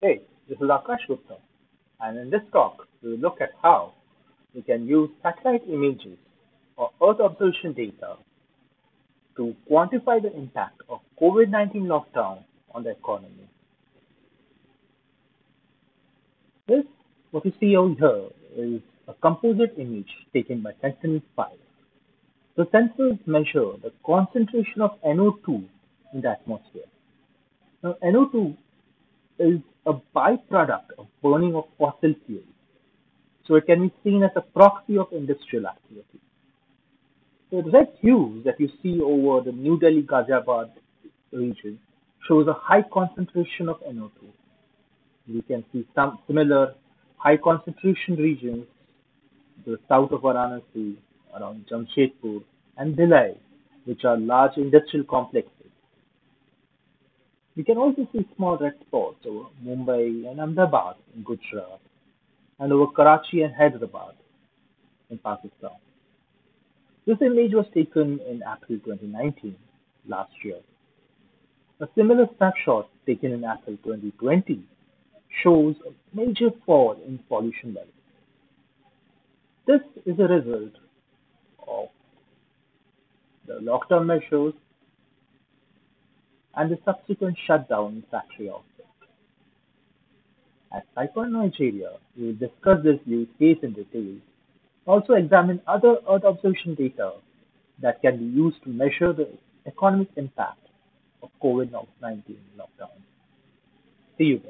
Hey, this is Aakash Gupta, and in this talk, we will look at how we can use satellite images or Earth observation data to quantify the impact of COVID-19 lockdown on the economy. This, what you see over here, is a composite image taken by Sentinel-5. The sensors measure the concentration of NO2 in the atmosphere. Now, NO2 is a byproduct of burning of fossil fuels, so it can be seen as a proxy of industrial activity. The red hues that you see over the New Delhi Ghaziabad region shows a high concentration of NO2. We can see some similar high concentration regions to the south of Varanasi, around Jamshedpur and Bhilai, which are large industrial complexes. We can also see small red spots over Mumbai and Ahmedabad in Gujarat and over Karachi and Hyderabad in Pakistan. This image was taken in April 2019, last year. A similar snapshot taken in April 2020 shows a major fall in pollution levels. This is a result of the lockdown measures and the subsequent shutdown factory output. At PyCon Nigeria, we will discuss this use case in detail, also examine other Earth observation data that can be used to measure the economic impact of COVID-19 lockdown. See you.